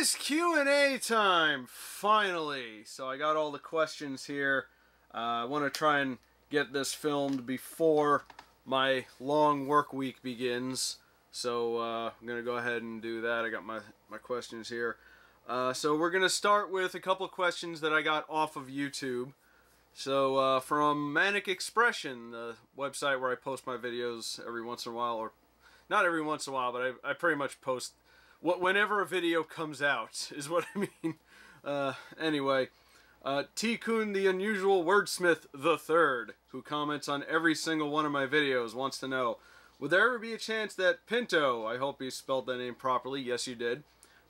is Q&A time, finally. So I got all the questions here. Uh, I want to try and get this filmed before my long work week begins. So uh, I'm going to go ahead and do that. I got my, my questions here. Uh, so we're going to start with a couple questions that I got off of YouTube. So uh, from Manic Expression, the website where I post my videos every once in a while, or not every once in a while, but I, I pretty much post whenever a video comes out, is what I mean. Uh, anyway, uh, T. Kuhn, the unusual wordsmith the third, who comments on every single one of my videos, wants to know, would there ever be a chance that Pinto, I hope you spelled that name properly, yes you did,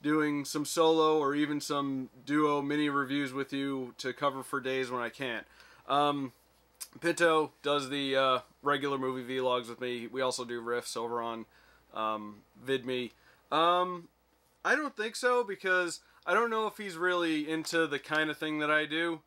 doing some solo or even some duo mini reviews with you to cover for days when I can't. Um, Pinto does the uh, regular movie vlogs with me. We also do riffs over on um, VidMe. Um, I don't think so because I don't know if he's really into the kind of thing that I do.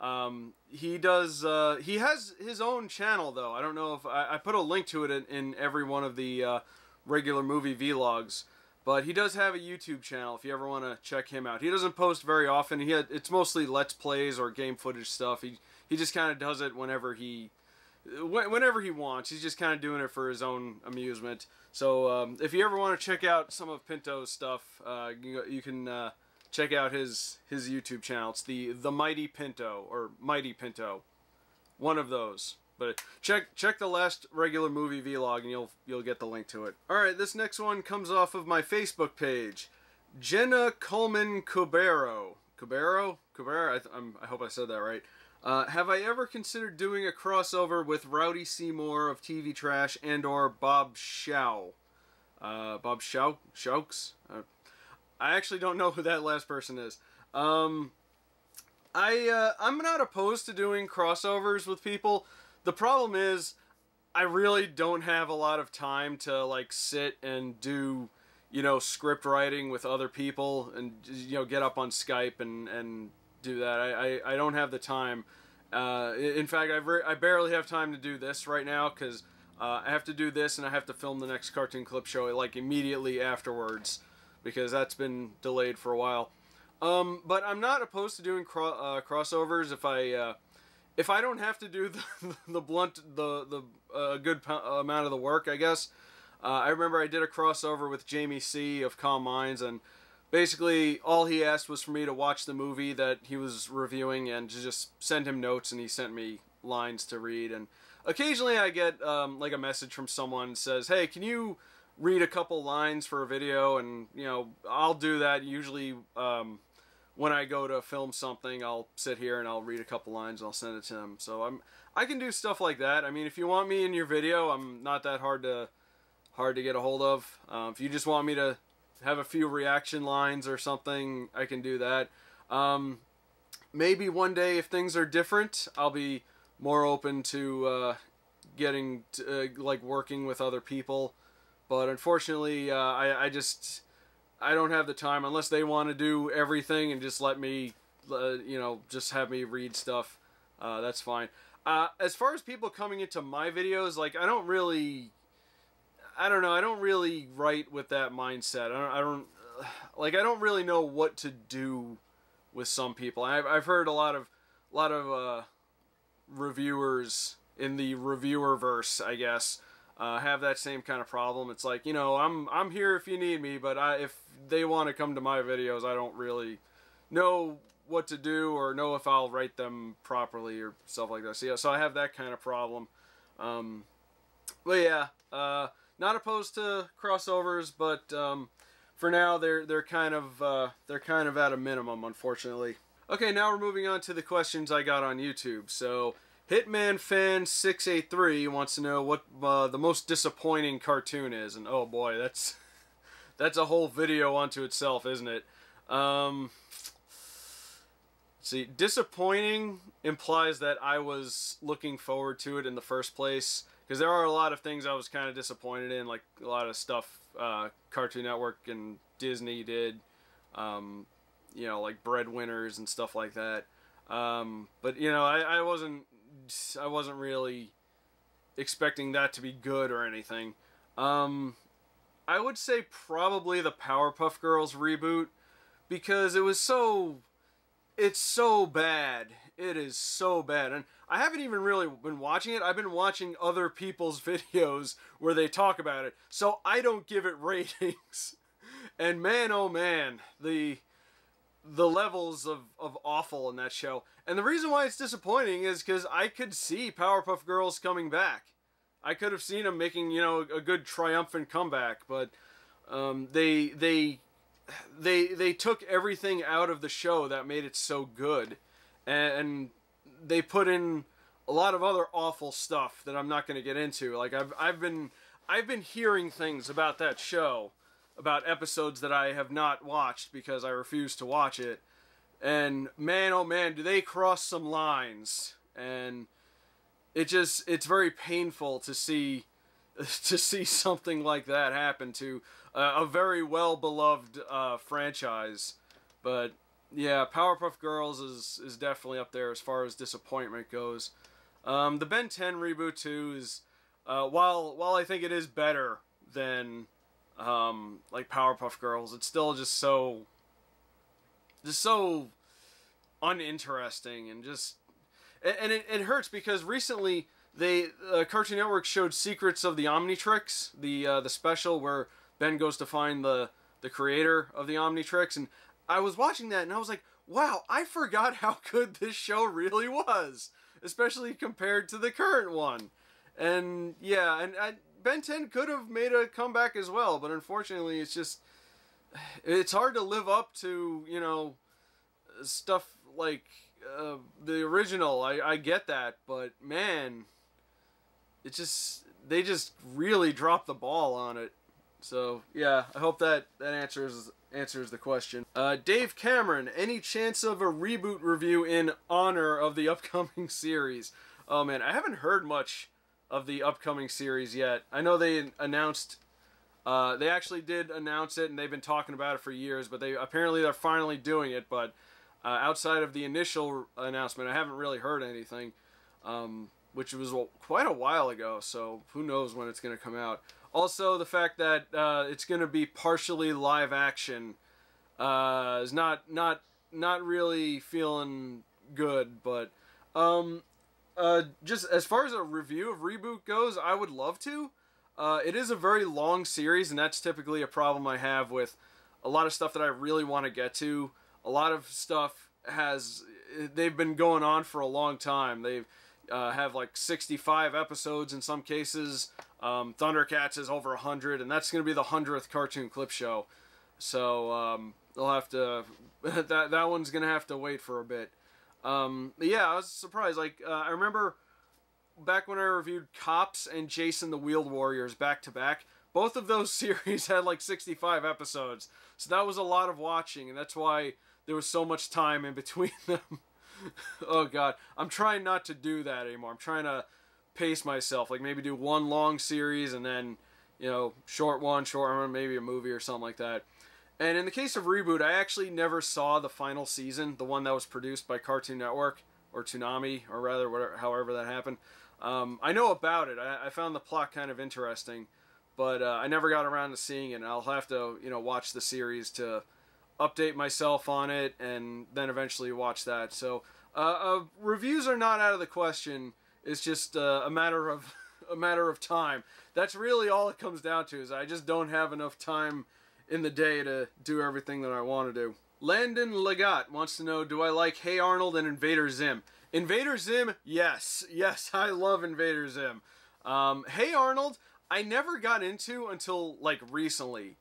Um, he does, uh, he has his own channel though. I don't know if, I, I put a link to it in, in every one of the uh, regular movie vlogs. But he does have a YouTube channel if you ever want to check him out. He doesn't post very often. He had, it's mostly Let's Plays or game footage stuff. He, he just kind of does it whenever he whenever he wants. He's just kind of doing it for his own amusement. So um, if you ever want to check out some of Pinto's stuff, uh, you, you, can uh, check out his his YouTube channel. It's the the Mighty Pinto or Mighty Pinto, one of those. But check check the last regular movie vlog and you'll you'll get the link to it. All right, this next one comes off of my Facebook page. Jenna Coleman Cubero. Cubero? Cubero? I, I hope I said that right. Uh, have I ever considered doing a crossover with Rowdy Seymour of TV Trash and or Bob Shaw? Uh, Bob Shaw? Shouks? Uh, I actually don't know who that last person is. Um, I, uh, I'm not opposed to doing crossovers with people. The problem is, I really don't have a lot of time to, like, sit and do, you know, script writing with other people and, you know, get up on Skype and, and do that. I, I, I don't have the time. Uh, in fact, I've I barely have time to do this right now because uh, I have to do this and I have to film the next cartoon clip show like immediately afterwards because that's been delayed for a while. Um, but I'm not opposed to doing cro uh, crossovers if I uh, if I don't have to do the, the blunt the the uh, good amount of the work. I guess uh, I remember I did a crossover with Jamie C of Calm Minds and basically all he asked was for me to watch the movie that he was reviewing and to just send him notes and he sent me lines to read. And occasionally I get um, like a message from someone says hey can you read a couple lines for a video? And you know I'll do that. Usually um, when I go to film something I'll sit here and I'll read a couple lines and I'll send it to him. So I'm I can do stuff like that. I mean if you want me in your video I'm not that hard to hard to get a hold of. Uh, if you just want me to have a few reaction lines or something, I can do that. Um, maybe one day if things are different, I'll be more open to uh, getting to, uh, like working with other people. But unfortunately, uh, I, I just I don't have the time unless they want to do everything and just let me, uh, you know, just have me read stuff. Uh, that's fine. Uh, as far as people coming into my videos, like I don't really I don't know. I don't really write with that mindset. I don't, I don't like. I don't really know what to do with some people. I've I've heard a lot of a lot of uh, reviewers in the reviewer verse, I guess, uh, have that same kind of problem. It's like you know, I'm I'm here if you need me, but I, if they want to come to my videos, I don't really know what to do or know if I'll write them properly or stuff like that. So yeah, so I have that kind of problem. Um, but yeah. Uh, not opposed to crossovers, but um, for now they're they're kind of uh, they're kind of at a minimum, unfortunately. Okay, now we're moving on to the questions I got on YouTube. So Hitman Fan 683 wants to know what uh, the most disappointing cartoon is, and oh boy, that's that's a whole video unto itself, isn't it? Um, see, disappointing implies that I was looking forward to it in the first place because there are a lot of things I was kind of disappointed in, like a lot of stuff uh, Cartoon Network and Disney did, um, you know, like Breadwinners and stuff like that. Um, but you know, I, I wasn't, I wasn't really expecting that to be good or anything. Um, I would say probably the Powerpuff Girls reboot because it was so it's so bad. It is so bad. And I haven't even really been watching it. I've been watching other people's videos where they talk about it. So I don't give it ratings. And man oh man, the the levels of, of awful in that show. And the reason why it's disappointing is because I could see Powerpuff Girls coming back. I could have seen them making, you know, a good triumphant comeback, but um, they they they they took everything out of the show that made it so good, and they put in a lot of other awful stuff that I'm not going to get into. Like I've I've been I've been hearing things about that show, about episodes that I have not watched because I refuse to watch it, and man oh man do they cross some lines and it just it's very painful to see to see something like that happen to a very well beloved uh, franchise. But yeah, Powerpuff Girls is is definitely up there as far as disappointment goes. Um, the Ben 10 reboot too is uh, while while I think it is better than um, like Powerpuff Girls, it's still just so just so uninteresting and just and it, it hurts because recently they uh, Cartoon Network showed Secrets of the Omnitrix, the uh, the special where Ben goes to find the the creator of the Omnitrix, and I was watching that and I was like, wow, I forgot how good this show really was, especially compared to the current one. And yeah, and I, Ben 10 could have made a comeback as well, but unfortunately, it's just it's hard to live up to you know stuff like uh, the original. I I get that, but man, it just they just really dropped the ball on it. So yeah, I hope that that answers answers the question. Uh, Dave Cameron, any chance of a reboot review in honor of the upcoming series? Oh man, I haven't heard much of the upcoming series yet. I know they announced. Uh, they actually did announce it, and they've been talking about it for years. But they apparently they're finally doing it. But uh, outside of the initial announcement, I haven't really heard anything, um, which was quite a while ago. So who knows when it's going to come out. Also, the fact that uh, it's going to be partially live action uh, is not not not really feeling good. But um, uh, just as far as a review of reboot goes, I would love to. Uh, it is a very long series, and that's typically a problem I have with a lot of stuff that I really want to get to. A lot of stuff has they've been going on for a long time. They've uh, have like 65 episodes in some cases. Um, Thundercats is over 100, and that's going to be the 100th cartoon clip show. So um, they'll have to. that that one's going to have to wait for a bit. Um, yeah, I was surprised. Like uh, I remember back when I reviewed Cops and Jayce and the Wheeled Warriors back to back. Both of those series had like 65 episodes, so that was a lot of watching, and that's why there was so much time in between them. oh god, I'm trying not to do that anymore. I'm trying to pace myself, like maybe do one long series and then, you know, short one, short one, maybe a movie or something like that. And in the case of Reboot, I actually never saw the final season, the one that was produced by Cartoon Network or Toonami, or rather, whatever, however that happened. Um, I know about it. I, I, found the plot kind of interesting, but uh, I never got around to seeing it. And I'll have to, you know, watch the series to update myself on it, and then eventually watch that. So uh, uh, reviews are not out of the question. It's just uh, a matter of a matter of time. That's really all it comes down to. Is I just don't have enough time in the day to do everything that I want to do. Landon Legat wants to know, do I like Hey Arnold and Invader Zim? Invader Zim, yes. Yes, I love Invader Zim. Um, hey Arnold, I never got into until, like, recently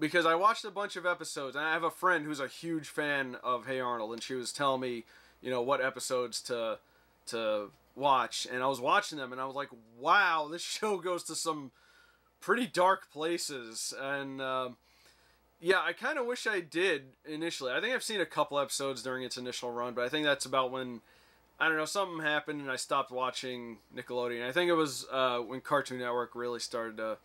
because I watched a bunch of episodes, and I have a friend who's a huge fan of Hey Arnold, and she was telling me, you know, what episodes to to watch, and I was watching them, and I was like, wow, this show goes to some pretty dark places, and um, yeah, I kind of wish I did initially. I think I've seen a couple episodes during its initial run, but I think that's about when. I don't know, something happened and I stopped watching Nickelodeon. I think it was uh, when Cartoon Network really started to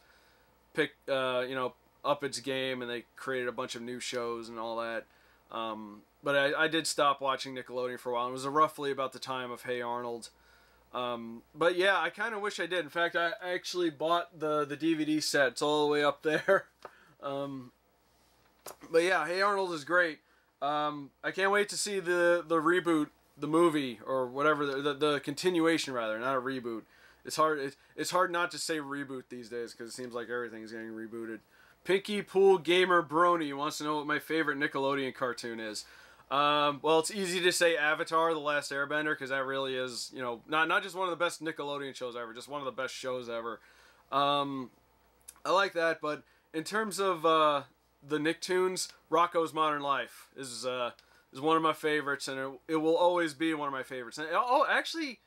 pick, uh, you know, up its game and they created a bunch of new shows and all that. Um, but I, I, did stop watching Nickelodeon for a while. It was roughly about the time of Hey Arnold. Um, but yeah, I kind of wish I did. In fact, I, actually bought the, the DVD set. It's all the way up there. Um, but yeah, Hey Arnold is great. Um, I can't wait to see the the reboot, the movie or whatever the the, the continuation rather, not a reboot. It's hard. It's, it's hard not to say reboot these days because it seems like everything's getting rebooted. Pinky Pool Gamer Brony wants to know what my favorite Nickelodeon cartoon is. Um, well, it's easy to say Avatar: The Last Airbender because that really is, you know, not not just one of the best Nickelodeon shows ever, just one of the best shows ever. Um, I like that, but in terms of uh, the Nicktoons, Rocko's Modern Life is uh, is one of my favorites, and it, it will always be one of my favorites. And oh, actually,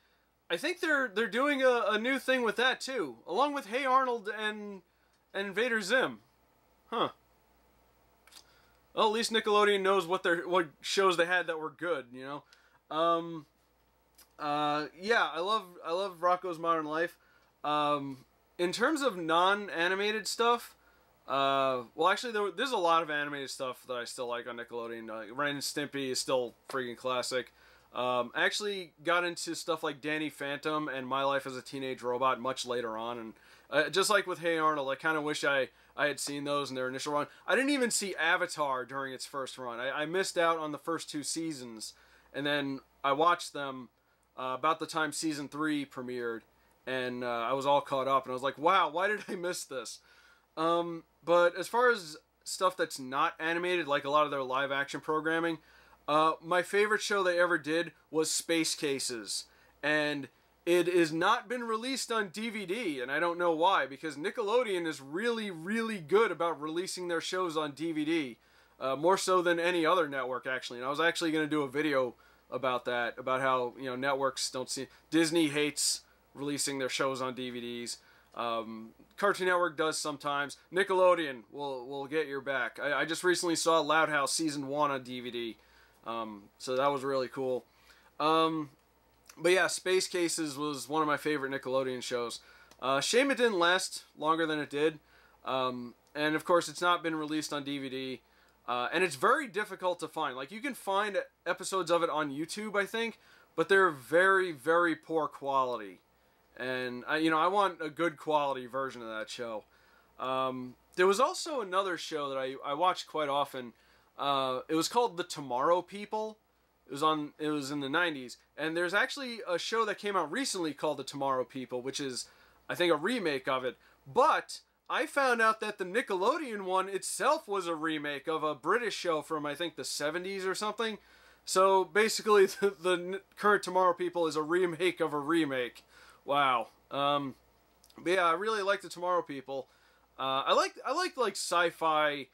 I think they're they're doing a, a new thing with that too, along with Hey Arnold and and Invader Zim. Huh. Well, at least Nickelodeon knows what their what shows they had that were good, you know. Um, uh, yeah, I love I love Rocko's Modern Life. Um, in terms of non-animated stuff, uh, well, actually, there, there's a lot of animated stuff that I still like on Nickelodeon. Uh, Ren and Stimpy is still freaking classic. Um, I actually got into stuff like Danny Phantom and My Life as a Teenage Robot much later on, and uh, just like with Hey Arnold, I kind of wish I I had seen those in their initial run. I didn't even see Avatar during its first run. I, I missed out on the first two seasons, and then I watched them uh, about the time season three premiered, and uh, I was all caught up, and I was like, wow, why did I miss this? Um, but as far as stuff that's not animated, like a lot of their live action programming, uh, my favorite show they ever did was Space Cases, and it has not been released on DVD, and I don't know why, because Nickelodeon is really, really good about releasing their shows on DVD, uh, more so than any other network, actually. And I was actually going to do a video about that, about how, you know, networks don't see... Disney hates releasing their shows on DVDs. Um, Cartoon Network does sometimes. Nickelodeon will will get your back. I, I just recently saw Loud House Season 1 on DVD, um, so that was really cool. Um, but yeah, Space Cases was one of my favorite Nickelodeon shows. Uh, shame it didn't last longer than it did. Um, and of course, it's not been released on DVD. Uh, and it's very difficult to find. Like, you can find episodes of it on YouTube, I think, but they're very, very poor quality. And, I, you know, I want a good quality version of that show. Um, there was also another show that I, I watched quite often. Uh, it was called The Tomorrow People. It was on. It was in the '90s, and there's actually a show that came out recently called The Tomorrow People, which is, I think, a remake of it. But I found out that the Nickelodeon one itself was a remake of a British show from I think the '70s or something. So basically, the, the current Tomorrow People is a remake of a remake. Wow. Um, but yeah, I really like the Tomorrow People. Uh, I like I like like sci-fi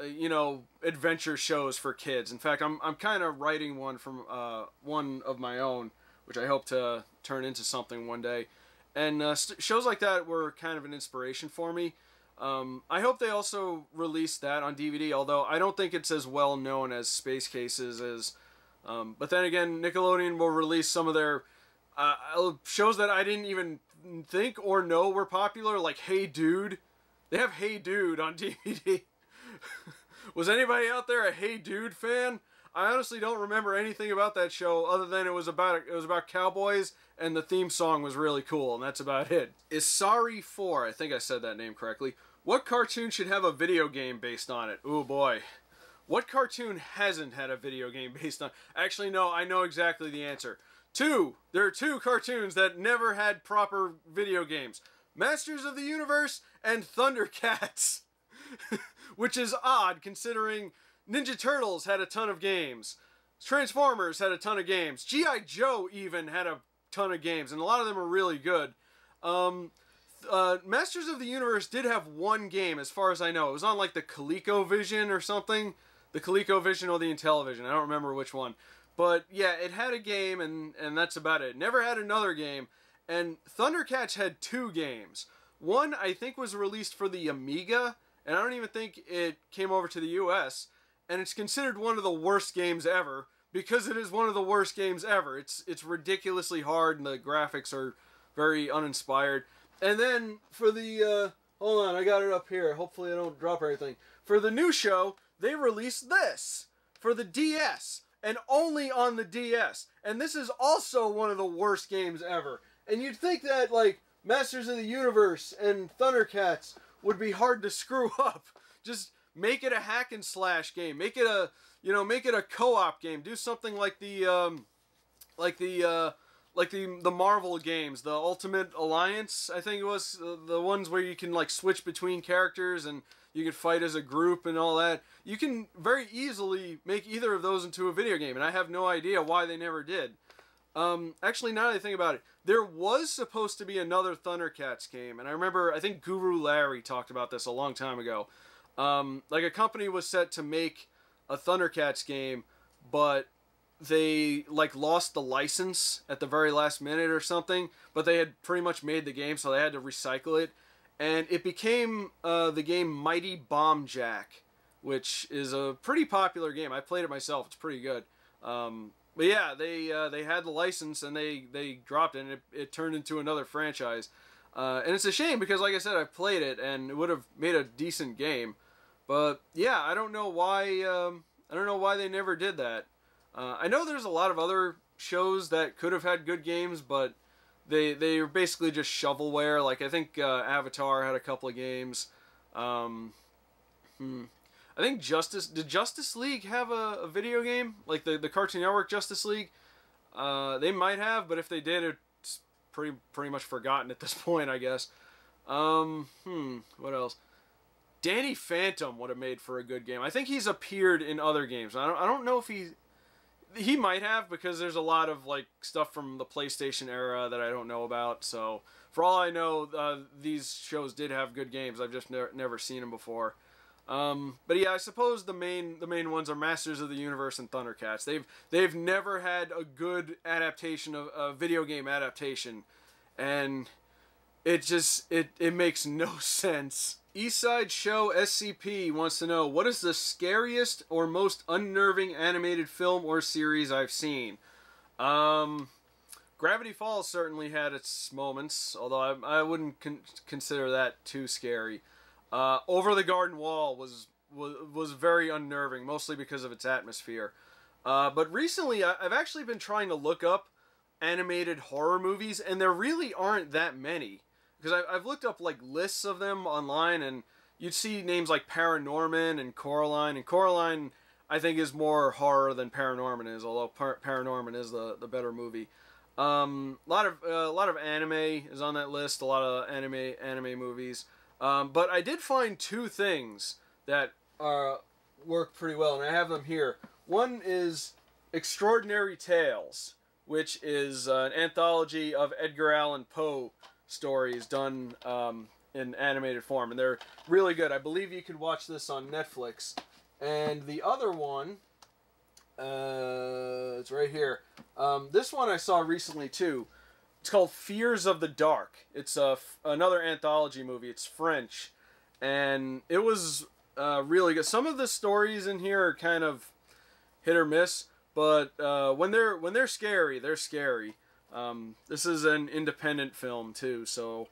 uh, you know adventure shows for kids. In fact, I'm I'm kind of writing one from uh, one of my own, which I hope to turn into something one day. And uh, shows like that were kind of an inspiration for me. Um, I hope they also release that on DVD, although I don't think it's as well known as Space Cases is. Um, but then again, Nickelodeon will release some of their uh, shows that I didn't even think or know were popular, like Hey Dude. They have Hey Dude on DVD. was anybody out there a Hey Dude fan? I honestly don't remember anything about that show other than it was about it was about cowboys and the theme song was really cool and that's about it. Is Sorry 4, I think I said that name correctly. What cartoon should have a video game based on it? Oh boy. What cartoon hasn't had a video game based on Actually no, I know exactly the answer. Two. There are two cartoons that never had proper video games. Masters of the Universe and Thundercats. which is odd considering Ninja Turtles had a ton of games. Transformers had a ton of games. G.I. Joe even had a ton of games, and a lot of them are really good. Um, uh, Masters of the Universe did have one game, as far as I know. It was on like the ColecoVision or something. The ColecoVision or the Intellivision. I don't remember which one. But yeah, it had a game, and, and that's about it. Never had another game. And Thundercats had two games. One, I think, was released for the Amiga, and I don't even think it came over to the US. And it's considered one of the worst games ever because it is one of the worst games ever. It's it's ridiculously hard and the graphics are very uninspired. And then for the uh, hold on, I got it up here. Hopefully I don't drop everything. For the new show, they released this for the DS and only on the DS. And this is also one of the worst games ever. And you'd think that like Masters of the Universe and Thundercats would be hard to screw up. Just make it a hack and slash game. Make it a you know make it a co-op game. Do something like the um, like the uh, like the the Marvel games, the Ultimate Alliance. I think it was uh, the ones where you can like switch between characters and you can fight as a group and all that. You can very easily make either of those into a video game, and I have no idea why they never did. Um, actually, now that I think about it, there was supposed to be another Thundercats game, and I remember I think Guru Larry talked about this a long time ago. Um, like a company was set to make a Thundercats game, but they like lost the license at the very last minute or something. But they had pretty much made the game, so they had to recycle it, and it became uh, the game Mighty Bomb Jack, which is a pretty popular game. I played it myself; it's pretty good. Um, but yeah, they uh, they had the license and they they dropped it, and it, it turned into another franchise. Uh, and it's a shame because, like I said, I played it and it would have made a decent game. But yeah, I don't know why. Um, I don't know why they never did that. Uh, I know there's a lot of other shows that could have had good games, but they they were basically just shovelware. Like I think uh, Avatar had a couple of games. Um, hmm. I think Justice did Justice League have a, a video game like the the Cartoon Network Justice League. Uh, they might have, but if they did, it's pretty pretty much forgotten at this point, I guess. Um, hmm, what else? Danny Phantom would have made for a good game. I think he's appeared in other games. I don't I don't know if he he might have because there's a lot of like stuff from the PlayStation era that I don't know about. So for all I know, uh, these shows did have good games. I've just ne- never seen them before. Um, but yeah, I suppose the main the main ones are Masters of the Universe and Thundercats. They've they've never had a good adaptation of a video game adaptation, and it just it it makes no sense. Eastside Show SCP wants to know what is the scariest or most unnerving animated film or series I've seen. Um, Gravity Falls certainly had its moments, although I, I wouldn't con- consider that too scary. Uh, Over the Garden Wall was, was was very unnerving, mostly because of its atmosphere. Uh, but recently, I've actually been trying to look up animated horror movies, and there really aren't that many. Because I've looked up like lists of them online, and you'd see names like Paranorman and Coraline, and Coraline I think is more horror than Paranorman is, although Par- Paranorman is the the better movie. Um, a lot of uh, a lot of anime is on that list. A lot of anime anime movies. Um, but I did find two things that uh, work pretty well, and I have them here. One is Extraordinary Tales, which is uh, an anthology of Edgar Allan Poe stories done um, in animated form, and they're really good. I believe you could watch this on Netflix. And the other one, uh, it's right here. Um, this one I saw recently too. It's called Fears of the Dark. It's a another anthology movie. It's French, and it was uh, really good. Some of the stories in here are kind of hit or miss, but uh, when they're when they're scary, they're scary. Um, this is an independent film too, so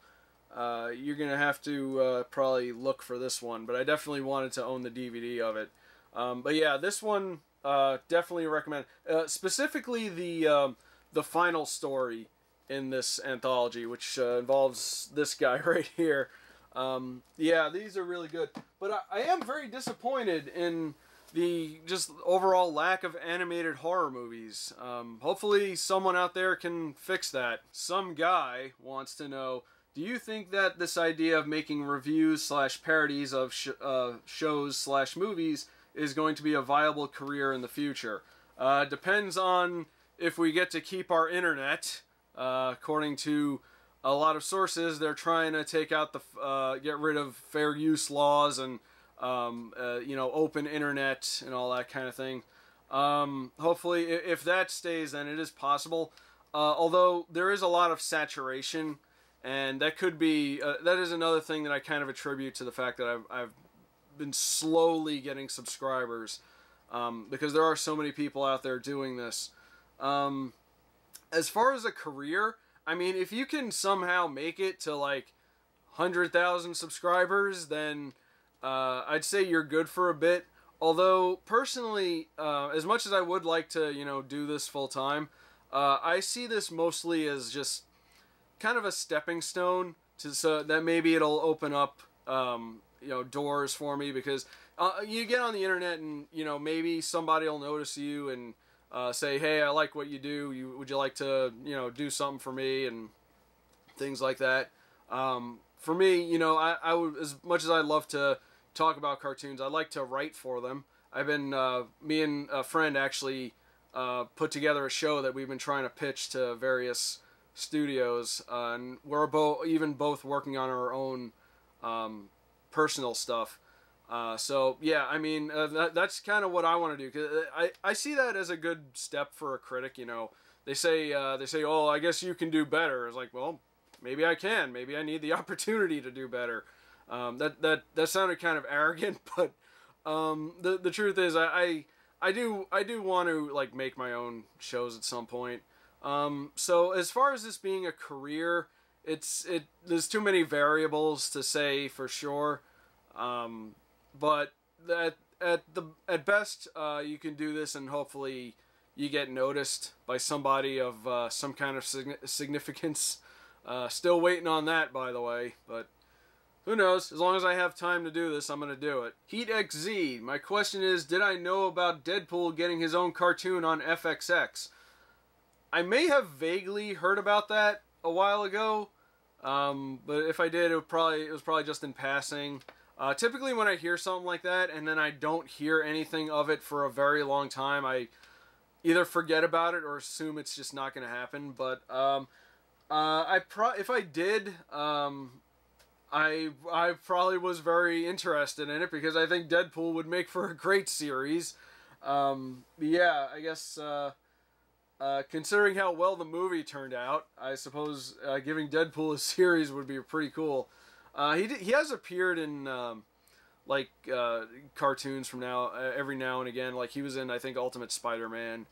uh, you're gonna have to uh, probably look for this one. But I definitely wanted to own the DVD of it. Um, but yeah, this one uh, definitely recommend. Uh, specifically the um, the final story in this anthology, which uh, involves this guy right here. Um, yeah, these are really good. But I, I, am very disappointed in the just overall lack of animated horror movies. Um, hopefully, someone out there can fix that. Some guy wants to know. Do you think that this idea of making reviews slash parodies of sh- uh, shows slash movies is going to be a viable career in the future? Uh, depends on if we get to keep our internet. Uh, according to a lot of sources, they're trying to take out the uh, get rid of fair use laws and um, uh, you know open internet and all that kind of thing. Um, hopefully, if that stays, then it is possible. Uh, although there is a lot of saturation, and that could be uh, that is another thing that I kind of attribute to the fact that I've, I've been slowly getting subscribers um, because there are so many people out there doing this. Um, as far as a career, I mean, if you can somehow make it to like 100,000 subscribers, then uh, I'd say you're good for a bit. Although, personally, uh, as much as I would like to, you know, do this full time, uh, I see this mostly as just kind of a stepping stone to so that maybe it'll open up um, you know doors for me because uh, you get on the internet and you know maybe somebody will notice you and uh, say, hey, I like what you do. You would you like to you know do something for me and things like that. Um, for me, you know, I, I would as much as I love to talk about cartoons, I like to write for them. I've been uh, me and a friend actually uh, put together a show that we've been trying to pitch to various studios, uh, and we're both even both working on our own um, personal stuff. Uh, so yeah, I mean uh, that, that's kind of what I want to do because I, I see that as a good step for a critic. You know, they say uh, they say, oh, I guess you can do better. It's like, well, maybe I can. Maybe I need the opportunity to do better. Um, that that that sounded kind of arrogant, but um, the the truth is, I, I I do I do want to like make my own shows at some point. Um, so as far as this being a career, it's it there's too many variables to say for sure. Um, but at at the at best, uh, you can do this and hopefully you get noticed by somebody of uh, some kind of significance. Uh, still waiting on that, by the way, but who knows? As long as I have time to do this, I'm going to do it. Heat XZ, my question is, did I know about Deadpool getting his own cartoon on FXX? I may have vaguely heard about that a while ago, um, but if I did, it, probably, it was probably just in passing. Uh, typically when I hear something like that and then I don't hear anything of it for a very long time, I either forget about it or assume it's just not going to happen. But um, uh, I pro if I did, um, I I probably was very interested in it because I think Deadpool would make for a great series. Um, yeah, I guess uh, uh, considering how well the movie turned out, I suppose uh, giving Deadpool a series would be pretty cool. Uh, he he has appeared in um, like uh, cartoons from now uh, every now and again. Like he was in I think Ultimate Spider-Man,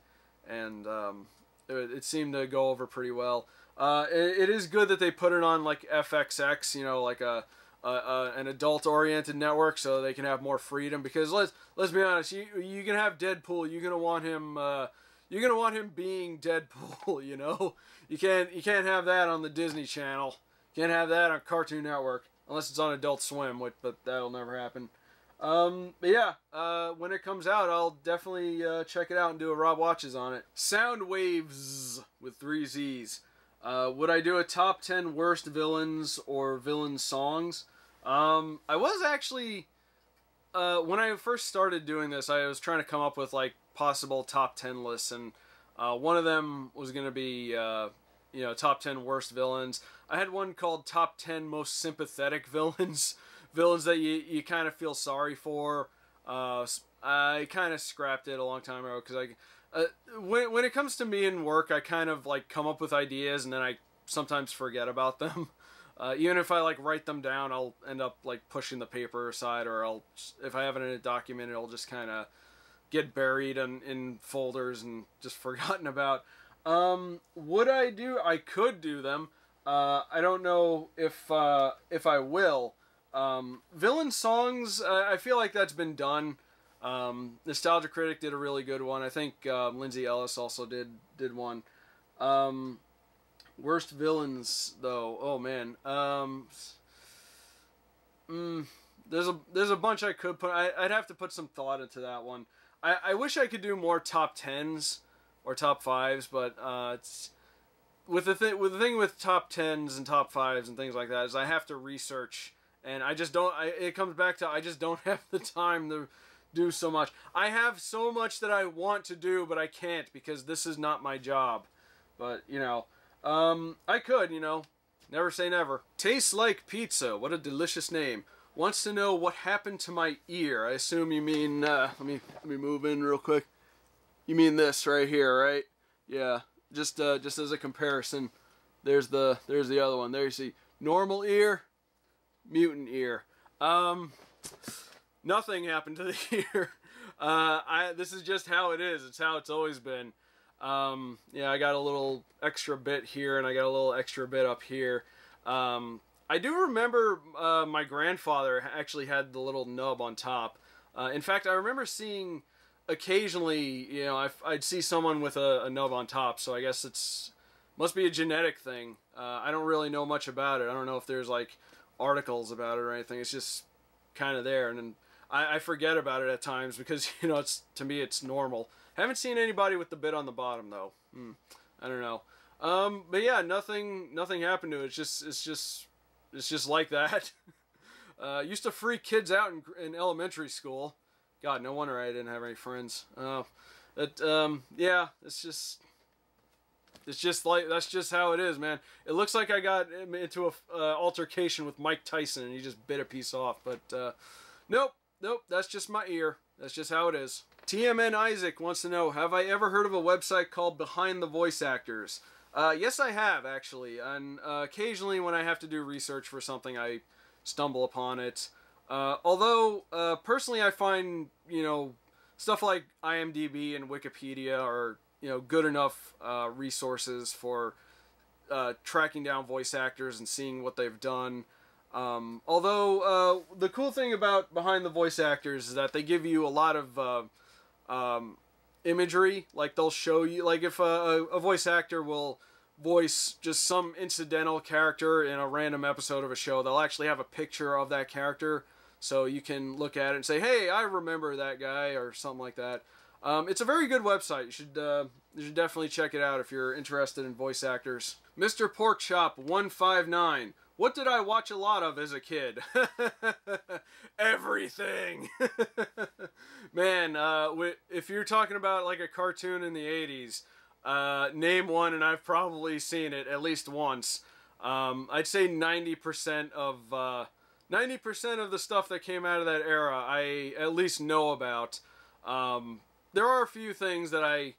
and um, it, it, seemed to go over pretty well. Uh, it, it is good that they put it on like FXX, you know, like a, an adult-oriented network, so they can have more freedom. Because let's let's be honest, you you can have Deadpool, you're gonna want him. Uh, you're gonna want him being Deadpool, you know. You can't you can't have that on the Disney Channel. You Can't have that on Cartoon Network unless it's on Adult Swim, which, but that'll never happen. Um, but yeah, uh, when it comes out, I'll definitely uh, check it out and do a Rob Watches on it. Sound Waves with three Z's. Uh, would I do a top 10 worst villains or villain songs? Um, I was actually, uh, when I first started doing this, I was trying to come up with like possible top 10 lists, and uh, one of them was going to be uh, you know, top 10 worst villains. I had one called top 10 most sympathetic villains, villains that you, you kind of feel sorry for. Uh, I kind of scrapped it a long time ago because I, uh, when, when it comes to me and work, I kind of like come up with ideas and then I sometimes forget about them. Uh, even if I like write them down, I'll end up like pushing the paper aside, or I'll if I have it in a document, it'll just kind of get buried in, in folders and just forgotten about. Um, would I do? I could do them. Uh, I don't know if uh, if I will. Um, villain songs. I feel like that's been done. Um, Nostalgia Critic did a really good one. I think uh, Lindsay Ellis also did did one. Um, worst villains though. Oh man. Um, mm, there's a there's a bunch I could put. I, would have to put some thought into that one. I, I wish I could do more top tens or top fives, but uh, it's with the thing with the thing with top tens and top fives and things like that is I have to research, and I just don't. I, it comes back to I just don't have the time to do so much. I have so much that I want to do, but I can't because this is not my job. But you know, um, I could, you know, never say never. Tastes like pizza. What a delicious name. Wants to know what happened to my ear. I assume you mean. Uh, let me let me move in real quick. You mean this right here, right? Yeah. Just uh, just as a comparison, there's the there's the other one. There you see normal ear, mutant ear. Um, nothing happened to the ear. Uh, I this is just how it is. It's how it's always been. Um, yeah, I got a little extra bit here, and I got a little extra bit up here. Um, I do remember uh, my grandfather actually had the little nub on top. Uh, in fact, I remember seeing occasionally, you know, I, would see someone with a, a, nub on top, so I guess it's must be a genetic thing. Uh, I don't really know much about it. I don't know if there's like articles about it or anything. It's just kind of there, and then I, I forget about it at times because you know it's to me it's normal. Haven't seen anybody with the bit on the bottom though. Hmm, I don't know. Um, but yeah, nothing nothing happened to it. It's just it's just it's just like that. uh, used to freak kids out in, in elementary school. God, no wonder I didn't have any friends. Uh, um, yeah, it's just it's just like that's just how it is, man. It looks like I got into a uh, altercation with Mike Tyson and he just bit a piece off, but uh, nope, nope. That's just my ear. That's just how it is. TMN Isaac wants to know: Have I ever heard of a website called Behind the Voice Actors? Uh, yes, I have actually, and uh, occasionally when I have to do research for something, I stumble upon it. Uh, although uh, personally, I find you know stuff like IMDb and Wikipedia are you know good enough uh, resources for uh, tracking down voice actors and seeing what they've done. Um, although the cool thing about behind the voice actors is that they give you a lot of um, imagery. Like they'll show you, like if a, a voice actor will voice just some incidental character in a random episode of a show, they'll actually have a picture of that character. So you can look at it and say, "Hey, I remember that guy," or something like that. Um, it's a very good website. You should uh, you should definitely check it out if you're interested in voice actors. Mr. Porkchop one five nine. What did I watch a lot of as a kid? Everything. Man, uh, if you're talking about like a cartoon in the 80s, uh, name one and I've probably seen it at least once. Um, I'd say 90% of 90% uh, of the stuff that came out of that era I at least know about. Um, there are a few things that I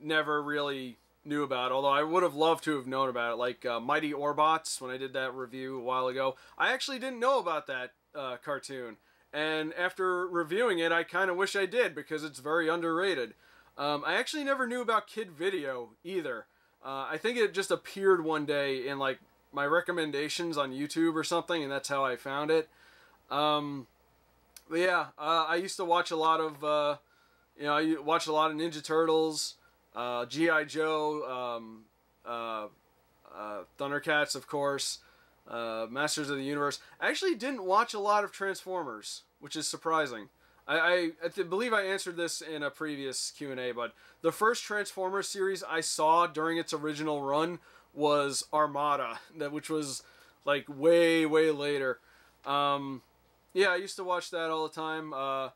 never really knew about, although I would have loved to have known about it, like uh, Mighty Orbots, when I did that review a while ago. I actually didn't know about that uh, cartoon, and after reviewing it, I kind of wish I did, because it's very underrated. Um, I actually never knew about Kid Video, either. Uh, I think it just appeared one day in, like, my recommendations on YouTube or something, and that's how I found it. Um, but yeah, uh, I used to watch a lot of, uh, you know, I watched a lot of Ninja Turtles, uh, GI Joe, um, uh, uh, Thundercats, of course, uh, Masters of the Universe. I actually didn't watch a lot of Transformers, which is surprising. I, I, I believe I answered this in a previous Q and A, but the first Transformers series I saw during its original run was Armada, that which was like way way later. Um, yeah, I used to watch that all the time. Uh,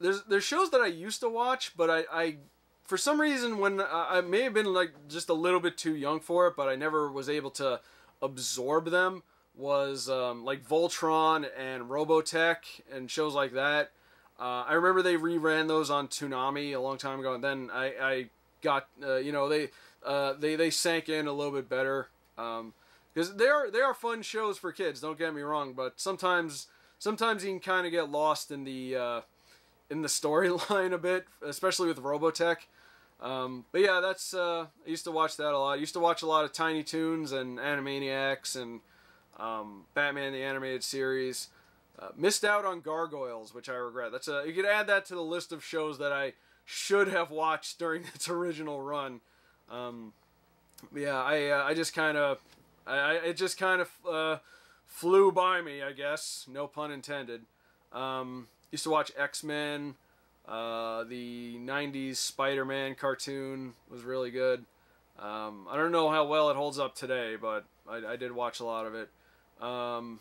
there's there's shows that I used to watch, but I, I for some reason when uh, I may have been like just a little bit too young for it, but I never was able to absorb them. Was um, like Voltron and Robotech and shows like that. Uh, I remember they reran those on Toonami a long time ago, and then I, I got uh, you know they uh, they they sank in a little bit better because um, they are they are fun shows for kids. Don't get me wrong, but sometimes sometimes you can kind of get lost in the uh, in the storyline a bit, especially with Robotech. Um, but yeah, that's uh, I used to watch that a lot. I used to watch a lot of Tiny Toons and Animaniacs and um, Batman the Animated Series. Uh, missed out on Gargoyles, which I regret. That's a you could add that to the list of shows that I should have watched during its original run. Um, yeah, I uh, I just kind of I, it just kind of uh, flew by me, I guess. No pun intended. Um, used to watch X Men. Uh, the 90s Spider Man cartoon was really good. Um, I don't know how well it holds up today, but I, I did watch a lot of it. Um,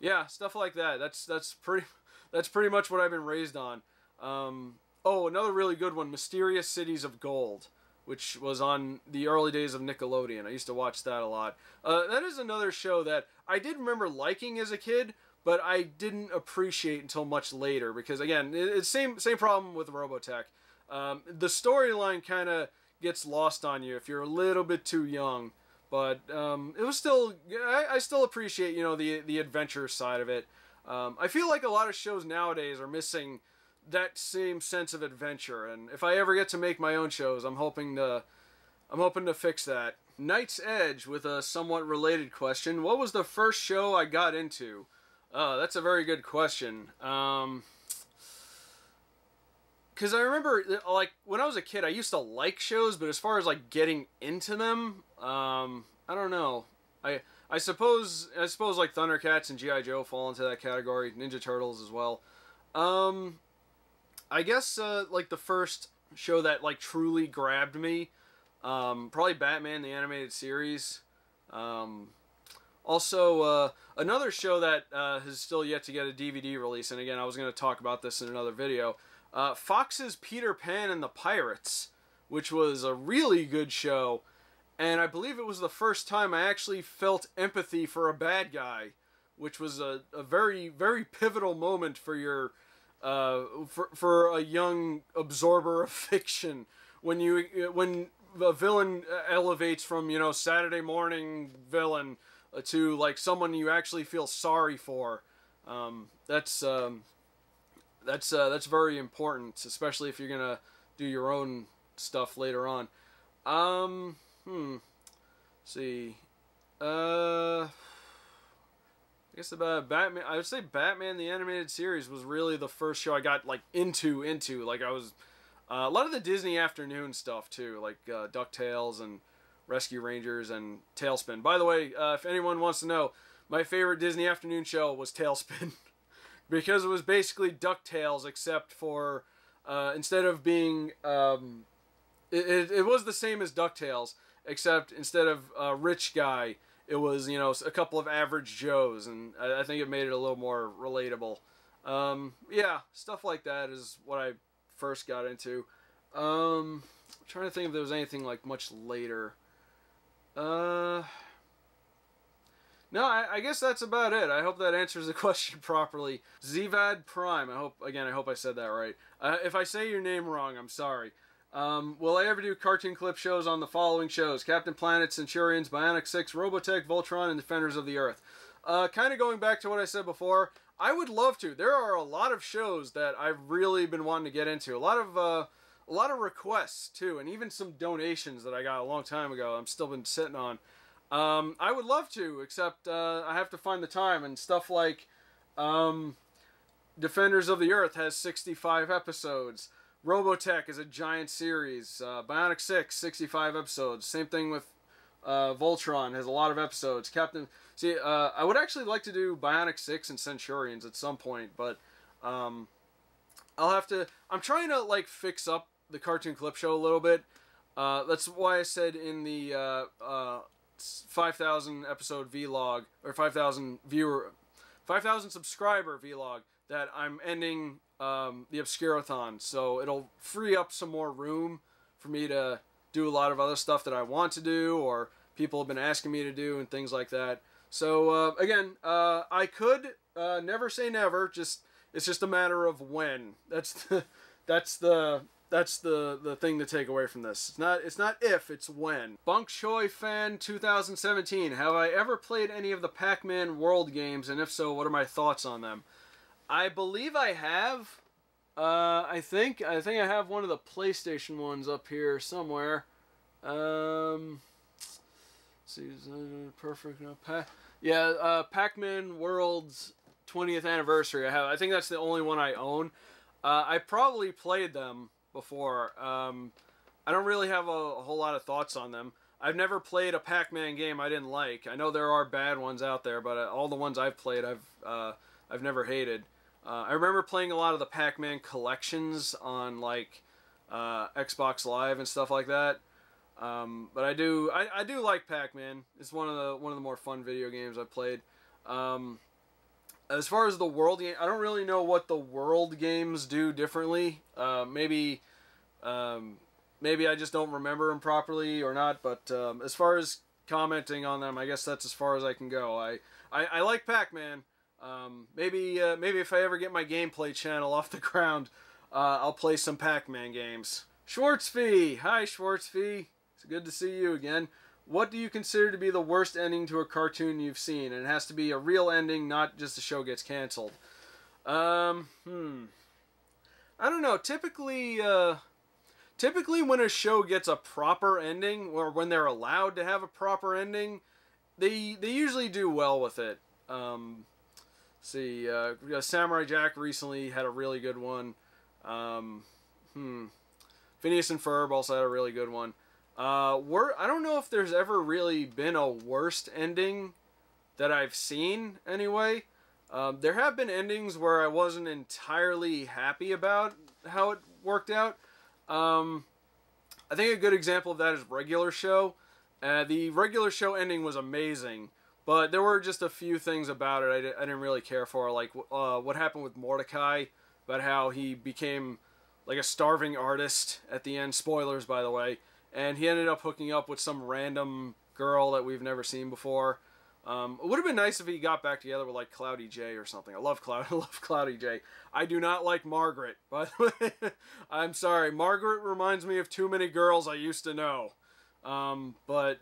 yeah, stuff like that. That's that's pretty that's pretty much what I've been raised on. Um, oh, another really good one, Mysterious Cities of Gold, which was on the early days of Nickelodeon. I used to watch that a lot. Uh, that is another show that I did remember liking as a kid, but I didn't appreciate until much later because again, it's same same problem with Robotech. Um, the storyline kind of gets lost on you if you're a little bit too young. But um, it was still I, I, still appreciate you know the the adventure side of it. Um, I feel like a lot of shows nowadays are missing that same sense of adventure, and if I ever get to make my own shows, I'm hoping to I'm hoping to fix that. Knight's Edge with a somewhat related question: What was the first show I got into? Oh, that's a very good question. Um, because I remember, like, when I was a kid, I used to like shows, but as far as like getting into them, um, I don't know. I I suppose I suppose like Thundercats and GI Joe fall into that category. Ninja Turtles as well. Um, I guess uh, like the first show that like truly grabbed me, um, probably Batman the animated series. Um, also, uh, another show that uh, has still yet to get a DVD release, and again, I was going to talk about this in another video. Uh, Fox's Peter Pan and the Pirates, which was a really good show, and I believe it was the first time I actually felt empathy for a bad guy, which was a, a very, very pivotal moment for your uh, for for a young absorber of fiction when you when a villain elevates from you know Saturday morning villain to like someone you actually feel sorry for. Um, that's um, that's uh, that's very important, especially if you're gonna do your own stuff later on. Um, hmm. See. Uh, guess about Batman. I would say Batman the animated series was really the first show I got like into into. Like I was uh, a lot of the Disney afternoon stuff too, like uh, Ducktales and Rescue Rangers and TaleSpin. By the way, uh, if anyone wants to know, my favorite Disney afternoon show was TaleSpin because it was basically Ducktales except for uh, instead of being um, it, it, it, was the same as Ducktales except instead of a rich guy, it was you know a couple of average Joes, and I, think it made it a little more relatable. Um, yeah, stuff like that is what I first got into. Um, I'm trying to think if there was anything like much later. Uh, no, I, I, guess that's about it. I hope that answers the question properly. Zvad Prime. I hope again. I hope I said that right. Uh, if I say your name wrong, I'm sorry. Um, will I ever do cartoon clip shows on the following shows? Captain Planet, Centurions, Bionic 6, Robotech, Voltron, and Defenders of the Earth. Uh, kind of going back to what I said before, I would love to. There are a lot of shows that I've really been wanting to get into. A lot of uh, a lot of requests too, and even some donations that I got a long time ago. I'm still been sitting on. Um, I would love to, except uh, I have to find the time and stuff like um, Defenders of the Earth has 65 episodes. Robotech is a giant series. Uh, Bionic 6, 65 episodes. Same thing with uh, Voltron has a lot of episodes. Captain, see, uh, I would actually like to do Bionic 6 and Centurions at some point, but um, I'll have to. I'm trying to like fix up the cartoon clip show a little bit. Uh, that's why I said in the uh, uh, 5,000 episode vlog or 5,000 viewer, 5,000 subscriber vlog that I'm ending um, the Obscurathon, so it'll free up some more room for me to do a lot of other stuff that I want to do or people have been asking me to do and things like that. So uh, again, uh, I could uh, never say never. Just it's just a matter of when. That's the that's the that's the the thing to take away from this. It's not it's not if, it's when. Bunk Choi fan 2017. Have I ever played any of the Pac-Man World games and if so, what are my thoughts on them? I believe I have. Uh, I think I think I have one of the PlayStation ones up here somewhere. Um, see, perfect. Yeah, uh, Pac-Man World's 20th anniversary. I have. I think that's the only one I own. Uh, I probably played them before. Um, I don't really have a, a, whole lot of thoughts on them. I've never played a Pac-Man game I didn't like. I know there are bad ones out there, but uh, all the ones I've played, I've uh, I've never hated. Uh, I remember playing a lot of the Pac-Man collections on like uh, Xbox Live and stuff like that. Um, but I do I, I do like Pac-Man. It's one of the one of the more fun video games I've played. Um, as far as the world game, I don't really know what the world games do differently. Uh, maybe, um, maybe I just don't remember them properly or not. But um, as far as commenting on them, I guess that's as far as I can go. I I, I like Pac-Man. Um, maybe uh, maybe if I ever get my gameplay channel off the ground, uh, I'll play some Pac-Man games. Schwartzfee, hi Schwartzfee. It's good to see you again. What do you consider to be the worst ending to a cartoon you've seen? And it has to be a real ending, not just the show gets canceled. Um, hmm. I don't know. Typically, uh, typically when a show gets a proper ending, or when they're allowed to have a proper ending, they they usually do well with it. Um, see, uh, Samurai Jack recently had a really good one. Um, hmm. Phineas and Ferb also had a really good one. Uh, I don't know if there's ever really been a worst ending that I've seen anyway. Um, there have been endings where I wasn't entirely happy about how it worked out. Um, I think a good example of that is regular show. Uh, the regular show ending was amazing, but there were just a few things about it I, di- I didn't really care for, like uh, what happened with Mordecai, about how he became like a starving artist at the end. Spoilers, by the way, and he ended up hooking up with some random girl that we've never seen before. Um, it would have been nice if he got back together with like Cloudy Jay or something. I love Cloud. I love Cloudy Jay. I do not like Margaret. By the way, I'm sorry. Margaret reminds me of too many girls I used to know. Um, but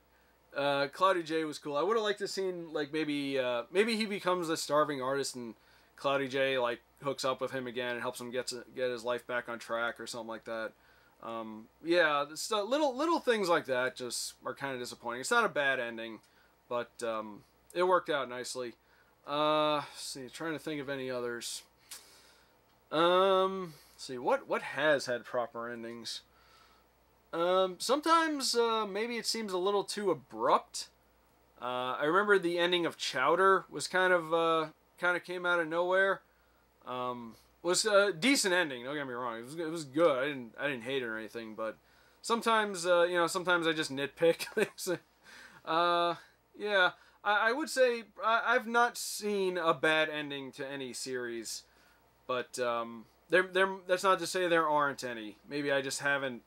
uh, Cloudy Jay was cool. I would have liked to seen like maybe uh, maybe he becomes a starving artist and Cloudy Jay like hooks up with him again and helps him get to, get his life back on track or something like that. Um, yeah, so little little things like that just are kind of disappointing. It's not a bad ending, but um, it worked out nicely. Uh, see, trying to think of any others. Um, see what what has had proper endings. Um, sometimes uh, maybe it seems a little too abrupt. Uh, I remember the ending of Chowder was kind of uh, kind of came out of nowhere. Um, was a decent ending. Don't get me wrong; it was it was good. I didn't I didn't hate it or anything, but sometimes uh, you know sometimes I just nitpick things. uh, yeah, I, I would say I, I've not seen a bad ending to any series, but um, there there that's not to say there aren't any. Maybe I just haven't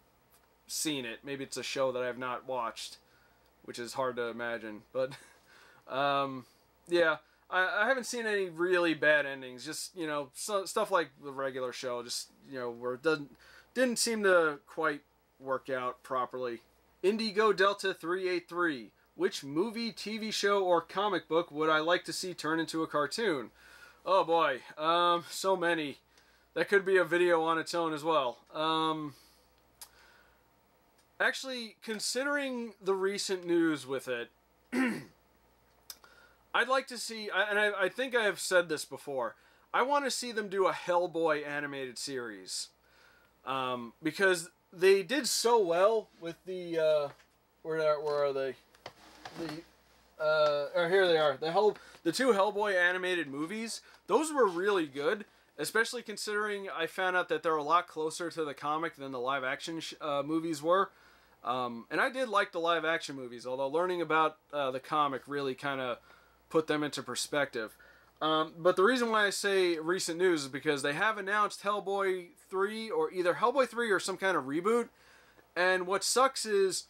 seen it. Maybe it's a show that I've not watched, which is hard to imagine. But um, yeah, I, I haven't seen any really bad endings. Just you know so, stuff like the regular show. Just you know where it doesn't didn't seem to quite work out properly. Indigo Delta three eight three. Which movie, TV show, or comic book would I like to see turn into a cartoon? Oh boy, um, so many. That could be a video on its own as well. Um, actually, considering the recent news with it, I'd like to see, and I, I think I have said this before, I want to see them do a Hellboy animated series. Um, because they did so well with the, uh, where, are, where are they? The, uh, or here they are. The Hell, the two Hellboy animated movies, those were really good. Especially considering I found out that they're a lot closer to the comic than the live action uh, movies were. Um, and I did like the live action movies, although learning about uh, the comic really kind of put them into perspective. Um, but the reason why I say recent news is because they have announced Hellboy 3, or either Hellboy 3 or some kind of reboot. And what sucks is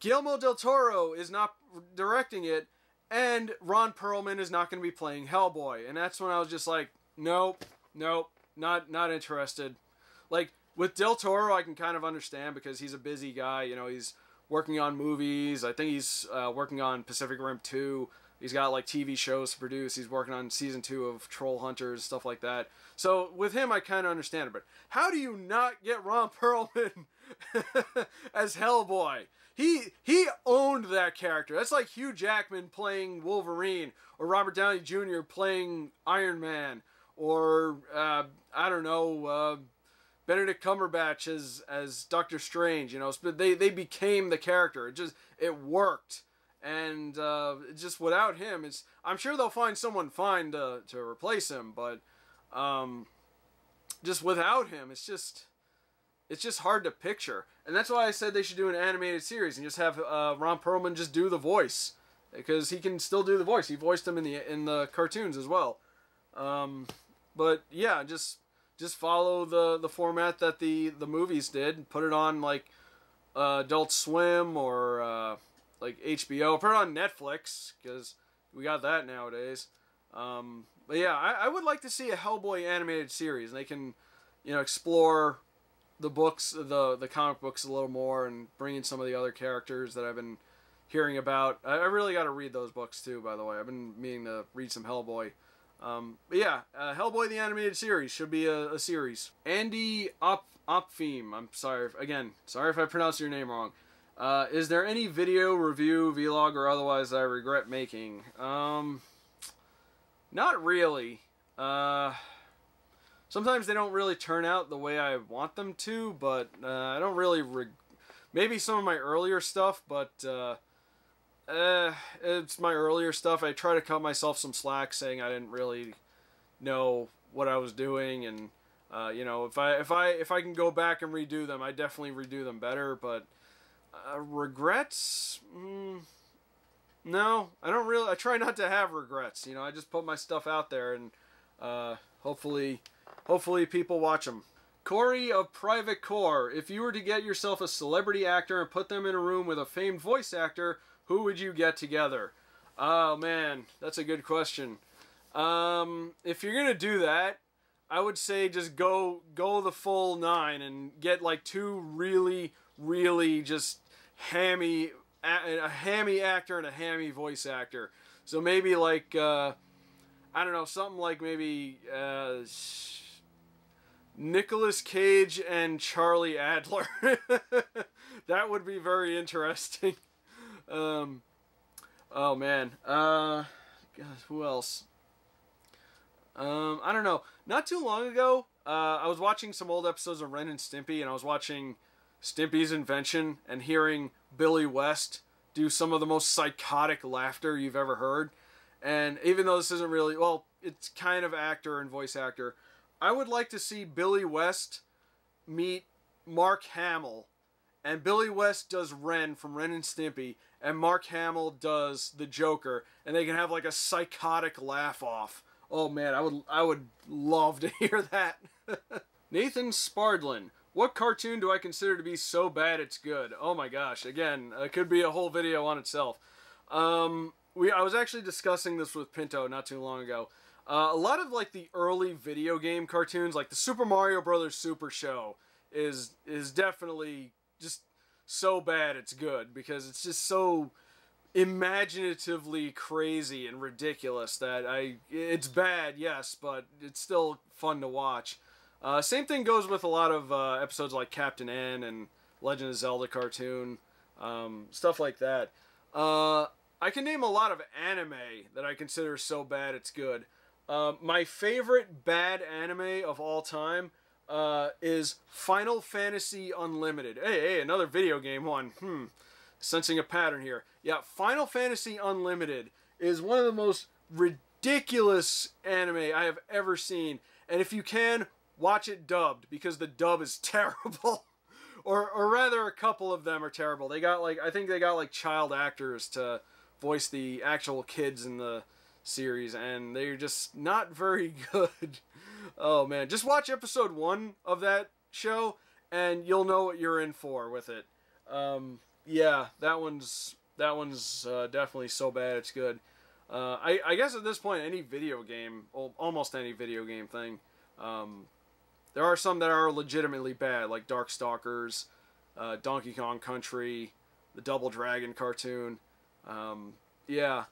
Guillermo del Toro is not directing it, and Ron Perlman is not going to be playing Hellboy. And that's when I was just like, nope, nope, not not interested. Like with Del Toro, I can kind of understand because he's a busy guy. You know, he's working on movies. I think he's uh, working on Pacific Rim 2. He's got like TV shows to produce. He's working on season two of Trollhunters, stuff like that. So with him, I kind of understand it. But how do you not get Ron Perlman as Hellboy? He he owned that character. That's like Hugh Jackman playing Wolverine, or Robert Downey Jr. playing Iron Man, or uh, I don't know. Uh, Benedict Cumberbatch as as Doctor Strange, you know, they they became the character. It just it worked, and uh, just without him, it's I'm sure they'll find someone fine to to replace him, but um, just without him, it's just it's just hard to picture, and that's why I said they should do an animated series and just have uh, Ron Perlman just do the voice because he can still do the voice. He voiced him in the in the cartoons as well. Um, but yeah, just just follow the the format that the the movies did. Put it on like uh, Adult Swim or uh, like HBO. Put it on Netflix because we got that nowadays. Um, but yeah, I, I would like to see a Hellboy animated series, and they can, you know, explore the books, the the comic books a little more, and bring in some of the other characters that I've been hearing about. I, I really got to read those books too. By the way, I've been meaning to read some Hellboy. Um, but yeah, uh, Hellboy the animated series should be a, a series. Andy Op Opfeem, I'm sorry again, sorry if I pronounced your name wrong. Uh, is there any video, review, vlog, or otherwise I regret making? Um, not really. Uh, sometimes they don't really turn out the way I want them to, but uh, I don't really. Maybe some of my earlier stuff, but uh, it's my earlier stuff. I try to cut myself some slack, saying I didn't really know what I was doing, and uh, you know, if I if I if I can go back and redo them, I definitely redo them better. But uh, regrets, mm, no, I don't really. I try not to have regrets. You know, I just put my stuff out there, and uh, hopefully, hopefully people watch them. Corey of Private Core, if you were to get yourself a celebrity actor and put them in a room with a famed voice actor, who would you get together? Oh man, that's a good question. Um, if you're gonna do that, I would say just go go the full nine and get like two really really just hammy a, hammy actor and a hammy voice actor. So maybe like uh, I don't know something like maybe. Uh, Nicolas Cage and Charlie Adler. that would be very interesting. Um, oh man. Uh, God, who else? Um, I don't know. Not too long ago, uh, I was watching some old episodes of Ren and Stimpy, and I was watching Stimpy's Invention and hearing Billy West do some of the most psychotic laughter you've ever heard. And even though this isn't really, well, it's kind of actor and voice actor, I would like to see Billy West meet Mark Hamill, and Billy West does Ren from Ren and Stimpy, and Mark Hamill does the Joker, and they can have like a psychotic laugh off. Oh man, I would I would love to hear that. Nathan Spardlin. What cartoon do I consider to be so bad it's good? Oh my gosh, again, it could be a whole video on itself. Um, we I was actually discussing this with Pinto not too long ago. Uh, a lot of like the early video game cartoons, like the Super Mario Brothers Super Show, is is definitely just so bad it's good because it's just so imaginatively crazy and ridiculous that I it's bad, yes, but it's still fun to watch. Uh, same thing goes with a lot of uh, episodes like Captain N and Legend of Zelda cartoon, um, stuff like that. Uh, I can name a lot of anime that I consider so bad it's good. Uh, my favorite bad anime of all time uh, is Final Fantasy Unlimited. Hey, hey, another video game one. Hmm, sensing a pattern here. Yeah, Final Fantasy Unlimited is one of the most ridiculous anime I have ever seen. And if you can, watch it dubbed because the dub is terrible. or, or rather, a couple of them are terrible. They got like I think they got like child actors to voice the actual kids in the series, and they're just not very good. Oh man, just watch episode one of that show, and you'll know what you're in for with it. Um, yeah, that one's that one's uh, definitely so bad it's good. Uh, I, I guess at this point, any video game, almost any video game thing, um, there are some that are legitimately bad, like Darkstalkers, uh, Donkey Kong Country, the Double Dragon cartoon. Um, yeah,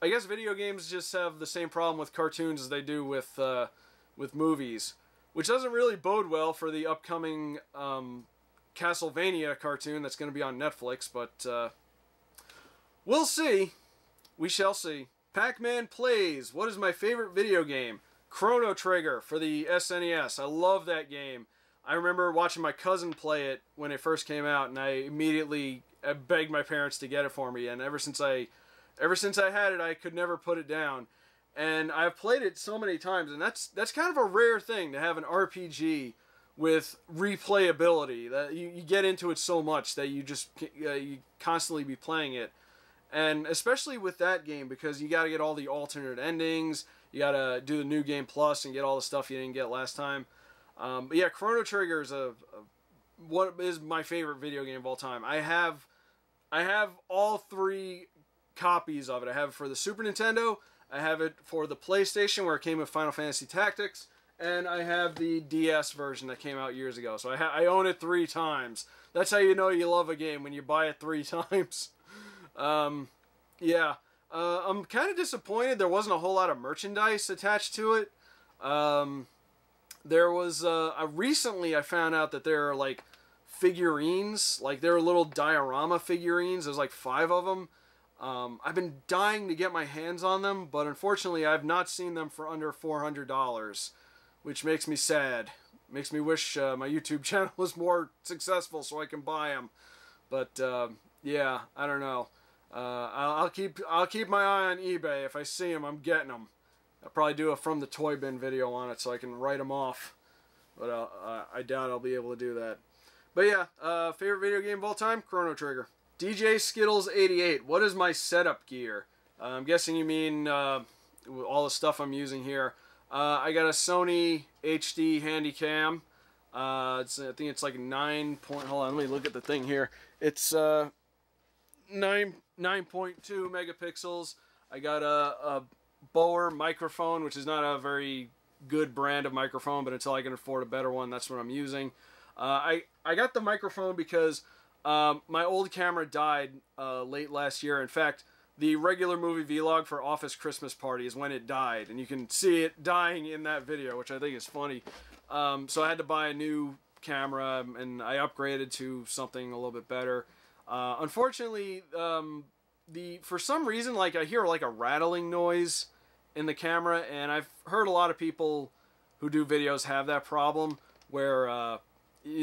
I guess video games just have the same problem with cartoons as they do with uh, with movies, which doesn't really bode well for the upcoming um, Castlevania cartoon that's going to be on Netflix. But uh, we'll see. We shall see. Pac-Man plays. What is my favorite video game? Chrono Trigger for the SNES. I love that game. I remember watching my cousin play it when it first came out, and I immediately uh, begged my parents to get it for me. And ever since I ever since I had it, I could never put it down. And I've played it so many times, and that's that's kind of a rare thing to have an RPG with replayability. That you, you get into it so much that you just uh, you constantly be playing it, and especially with that game because you got to get all the alternate endings. You got to do the new game plus and get all the stuff you didn't get last time. Um, but yeah, Chrono Trigger is a, a what is my favorite video game of all time. I have I have all three copies of it. I have for the Super Nintendo, I have it for the PlayStation where it came with Final Fantasy Tactics, and I have the DS version that came out years ago. So I, I own it three times. That's how you know you love a game when you buy it three times. um, yeah, uh, I'm kind of disappointed there wasn't a whole lot of merchandise attached to it. Um, there was uh, recently I found out that there are like figurines, like there are little diorama figurines. There's like five of them um, I've been dying to get my hands on them, but unfortunately I've not seen them for under $400, which makes me sad. Makes me wish uh, my YouTube channel was more successful so I can buy them. But uh, yeah, I don't know. Uh, I'll, I'll keep I'll keep my eye on eBay. If I see them, I'm getting them. I'll probably do a from the toy bin video on it so I can write them off. But I doubt I'll be able to do that. But yeah, uh, favorite video game of all time, Chrono Trigger. DJ Skittles 88. What is my setup gear? Uh, I'm guessing you mean uh, all the stuff I'm using here. Uh, I got a Sony HD Handycam. Uh, I think it's like 9 point, hold on, let me look at the thing here. It's uh, 9, 9.2 megapixels. I got a, a Boer microphone, which is not a very good brand of microphone, but until I can afford a better one, that's what I'm using. Uh, I, I got the microphone because um, my old camera died uh, late last year. In fact, the regular movie vlog for Office Christmas Party is when it died, and you can see it dying in that video, which I think is funny. Um, so I had to buy a new camera, um, and I upgraded to something a little bit better. Uh, unfortunately, um, the for some reason, like I hear like a rattling noise in the camera, and I've heard a lot of people who do videos have that problem where uh,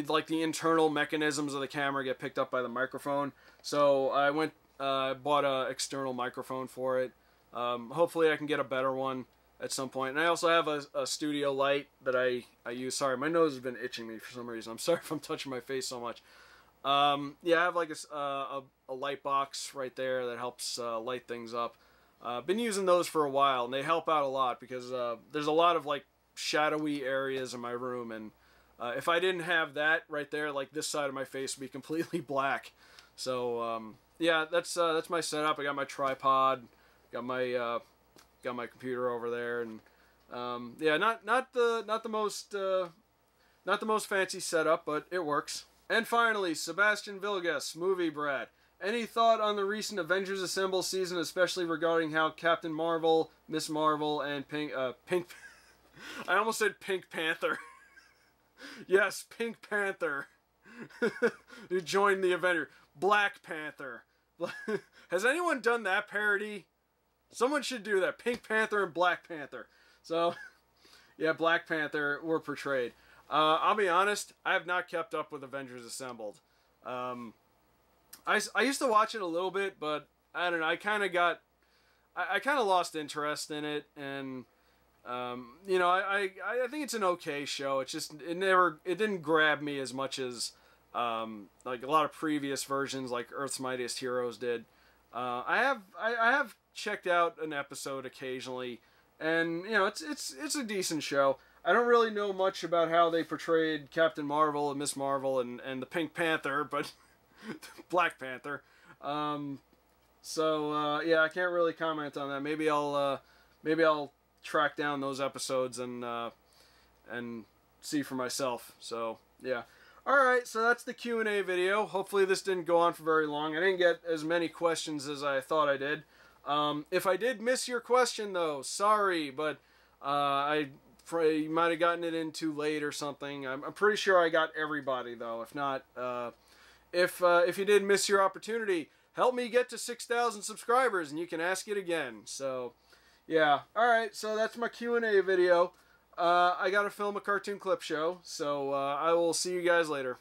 like the internal mechanisms of the camera get picked up by the microphone. So I went, uh, bought a external microphone for it. Um, hopefully, I can get a better one at some point. And I also have a, a, studio light that I, I use. Sorry, my nose has been itching me for some reason. I'm sorry if I'm touching my face so much. Um, yeah, I have like a, uh, a, a, light box right there that helps uh, light things up. Uh, been using those for a while, and they help out a lot because uh, there's a lot of like shadowy areas in my room, and uh, if I didn't have that right there, like this side of my face would be completely black. So um, yeah, that's uh, that's my setup. I got my tripod, got my got my computer over there, and um, yeah, not not the not the most uh, not the most fancy setup, but it works. And finally, Sebastian Vilgas, movie Brad. Any thought on the recent Avengers Assemble season, especially regarding how Captain Marvel, Miss Marvel, and Pink uh, Pink I almost said Pink Panther. yes, Pink Panther. you joined the Avenger. Black Panther. Has anyone done that parody? Someone should do that. Pink Panther and Black Panther. So, yeah, Black Panther were portrayed. Uh, I'll be honest, I have not kept up with Avengers Assembled. Um, I, I used to watch it a little bit, but I don't know. I kind of got, I, I kind of lost interest in it, and um, you know, I, I I think it's an okay show. It's just it never it didn't grab me as much as um, like a lot of previous versions, like Earth's Mightiest Heroes did. Uh, I have I, I have checked out an episode occasionally, and you know it's it's it's a decent show. I don't really know much about how they portrayed Captain Marvel and Miss Marvel and, and the Pink Panther, but Black Panther. Um, so uh, yeah, I can't really comment on that. Maybe I'll uh, maybe I'll track down those episodes and uh, and see for myself. So yeah. Alright, so that's the Q&A video. Hopefully this didn't go on for very long. I didn't get as many questions as I thought I did. Um, if I did miss your question, though, sorry, but uh, I you might have gotten it in too late or something. I'm, I'm pretty sure I got everybody, though. If not, uh, if uh, if you did miss your opportunity, help me get to 6,000 subscribers, and you can ask it again. So, yeah. All right, so that's my Q&A video. Uh, I got to film a cartoon clip show, so uh, I will see you guys later.